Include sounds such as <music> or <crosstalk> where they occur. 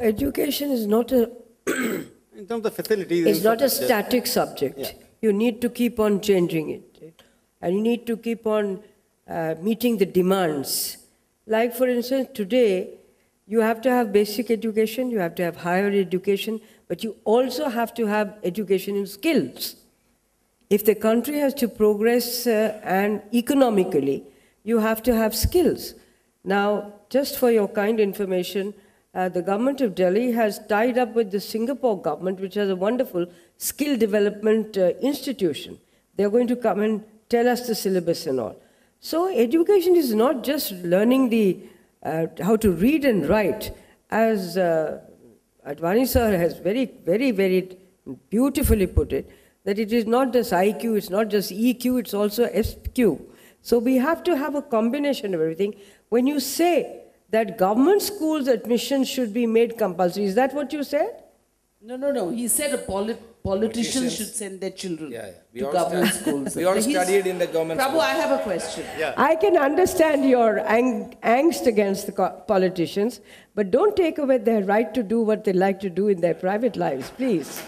Education is not a, In terms of facilities. it's not a static subject. Yeah. You need to keep on changing it. And you need to keep on uh, meeting the demands. Like, for instance, today, you have to have basic education, you have to have higher education, but you also have to have education in skills. If the country has to progress uh, and economically, you have to have skills. Now, just for your kind information, uh, the government of Delhi has tied up with the Singapore government, which has a wonderful skill development uh, institution. They're going to come and tell us the syllabus and all. So, education is not just learning the uh, how to read and write, as uh, Advani sir has very, very, very beautifully put it, that it is not just IQ, it's not just EQ, it's also SQ. So we have to have a combination of everything. When you say that government schools admission should be made compulsory, is that what you said? No, no, no. He said a polit- politician Politicians- should send their children Yeah, yeah. We to all government stu- schools. <laughs> we all He's- studied in the government Prabhu, school. I have a question. I can understand your ang- angst against the co- politicians, but don't take away their right to do what they like to do in their private lives, please.